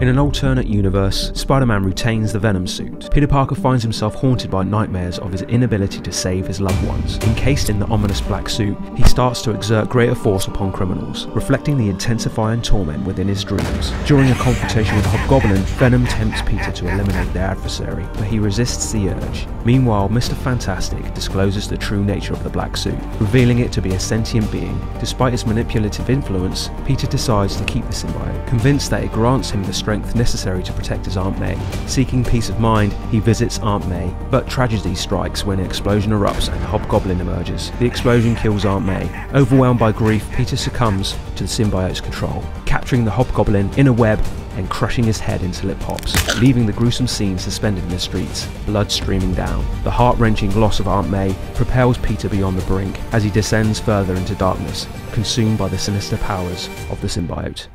In an alternate universe, Spider-Man retains the Venom suit. Peter Parker finds himself haunted by nightmares of his inability to save his loved ones. Encased in the ominous black suit, he starts to exert greater force upon criminals, reflecting the intensifying torment within his dreams. During a confrontation with Hobgoblin, Venom tempts Peter to eliminate their adversary, but he resists the urge. Meanwhile, Mr. Fantastic discloses the true nature of the black suit, revealing it to be a sentient being. Despite its manipulative influence, Peter decides to keep the symbiote, convinced that it grants him the strength necessary to protect his Aunt May. Seeking peace of mind, he visits Aunt May, but tragedy strikes when an explosion erupts and the Hobgoblin emerges. The explosion kills Aunt May. Overwhelmed by grief, Peter succumbs to the symbiote's control, capturing the Hobgoblin in a web and crushing his head until it pops, leaving the gruesome scene suspended in the streets, blood streaming down. The heart-wrenching loss of Aunt May propels Peter beyond the brink as he descends further into darkness, consumed by the sinister powers of the symbiote.